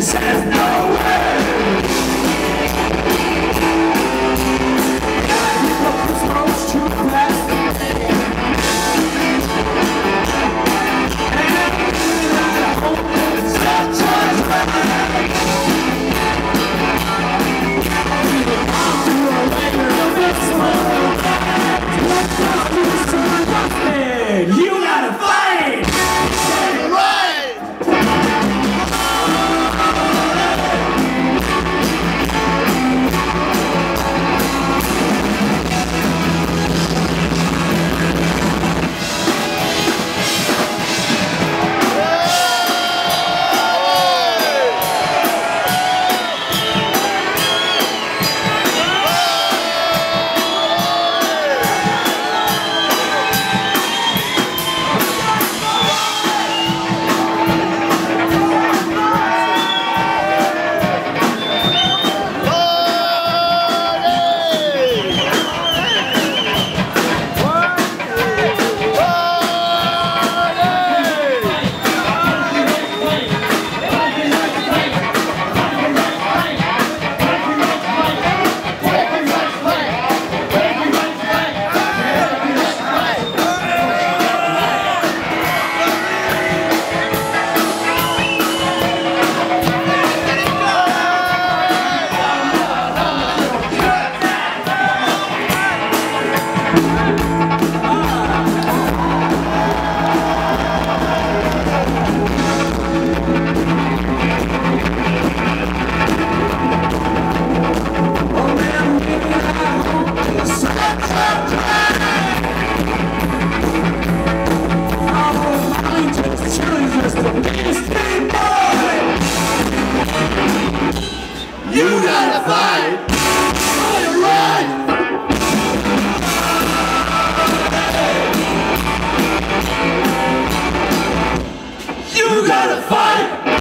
Says no way. fight. You gotta fight!